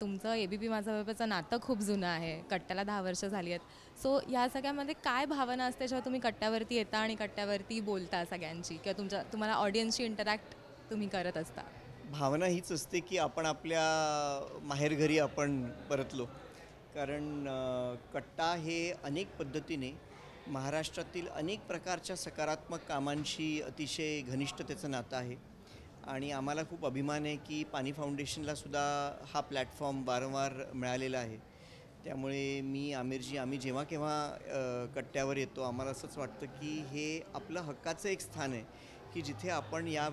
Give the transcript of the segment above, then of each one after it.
तुमचं A B P माझं बाबाचं नातं खूप जुनं आहे. कट्ट्याला दहा वर्ष झाली आहेत. सो या सगळ्यामध्ये काय भावना असते जेव्हा तुम्ही कट्ट्यावरती येता आणि कट्ट्यावरती बोलता सगळ्यांची किंवा तुमच्या तुम्हाला ऑडियन्सशी इंटरॅक्ट तुम्ही करत असता? भावना हीच असते की आपण आपल्या माहेरघरी आपण परतलो. कारण कट्टा हे अनेक पद्धतीने महाराष्ट्रातील अनेक प्रकारच्या सकारात्मक कामांशी अतिशय घनिष्ठ त्याचं नातं आहे. आणि आम्हाला खूप अभिमान आहे की पाणी फाउंडेशनला सुद्धा हा प्लॅटफॉर्म वारंवार मिळालेला आहे. त्यामुळे मी आमिरजी आम्ही जेव्हा केव्हा कट्ट्यावर येतो आम्हाला असंच वाटतं की हे आपलं हक्काचं एक स्थान आहे की जिथे आपण या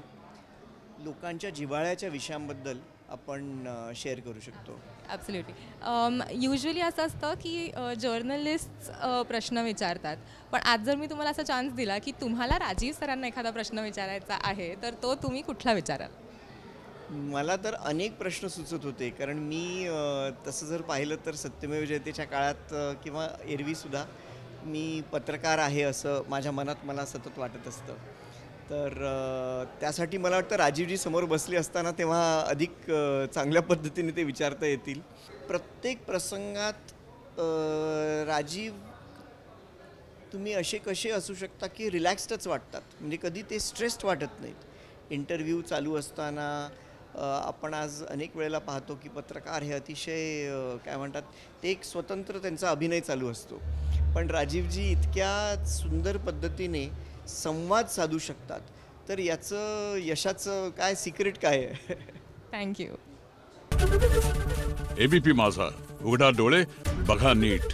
लोकांच्या जिव्हाळ्याच्या विषयांबद्दल आपण शेअर करू शकतो. ॲब्सल्युटली युजली असं असतं की जर्नलिस्ट प्रश्न विचारतात. पण आज जर मी तुम्हाला असा चान्स दिला की तुम्हाला राजीव सरांना एखादा प्रश्न विचारायचा आहे तर तो तुम्ही कुठला विचाराल? मला तर अनेक प्रश्न सुचत होते. कारण मी तसं जर पाहिलं तर सत्यमेव जयतेच्या काळात किंवा एरवीसुद्धा मी पत्रकार आहे असं माझ्या मनात मला सतत वाटत असतं. तर त्यासाठी मला वाटतं राजीवजी समोर बसले असताना तेव्हा अधिक चांगल्या पद्धतीने ते विचारता येतील. प्रत्येक प्रसंगात राजीव तुम्ही असे कसे असू शकता की रिलॅक्स्डच वाटतात? म्हणजे कधी ते स्ट्रेस्ड वाटत नाहीत. इंटरव्ह्यू चालू असताना आपण आज अनेक वेळेला पाहतो की पत्रकार हे अतिशय काय म्हणतात ते एक स्वतंत्र त्यांचा अभिनय चालू असतो. पण राजीवजी इतक्या सुंदर पद्धतीने संवाद साधू शकतात. तर याचं यशाचं काय सिक्रेट काय आहे? थँक्यू एबीपी माझा. उघडा डोळे बघा नीट.